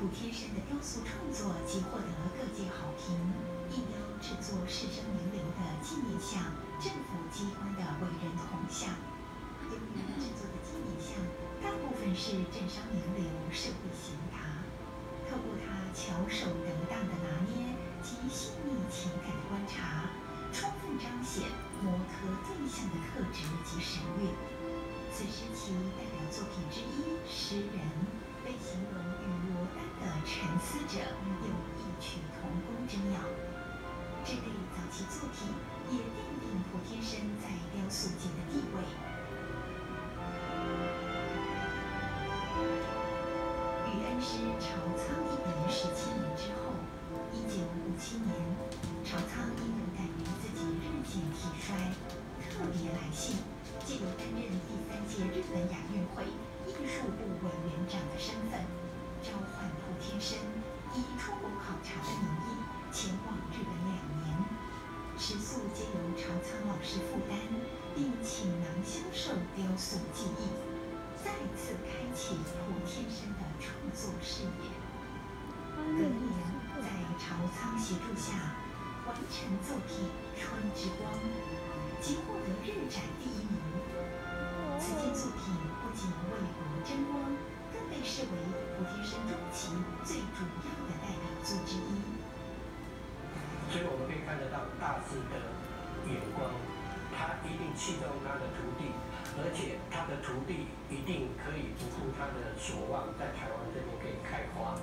普天生的雕塑创作即获得各界好评。应邀制作世生名流的纪念像、政府机关的伟人铜像。由于制作的纪念像大部分是政商名流、社会贤达，透过他巧手得当的拿捏及细腻情感的观察，充分彰显模特对象的特质及神韵。此时其代表作品之一《沉思者》有异曲同工之妙。这类早期作品也奠定普天生在雕塑界的地位。与恩师朝仓一别十七年之后，一九五七年，朝仓因为感于自己日渐体衰，特别来信，借由担任第三届日本亚运会艺术部生以出国考察的名义前往日本两年，食宿皆由朝仓老师负担，并倾囊销售雕塑技艺，再次开启普天生的创作事业。隔年，在朝仓协助下，完成作品《春之光》，即获得日展第一名。代表作之一。所以我们可以看得到大师的眼光，他一定器重他的徒弟，而且他的徒弟一定可以不负他的所望，在台湾这边可以开花。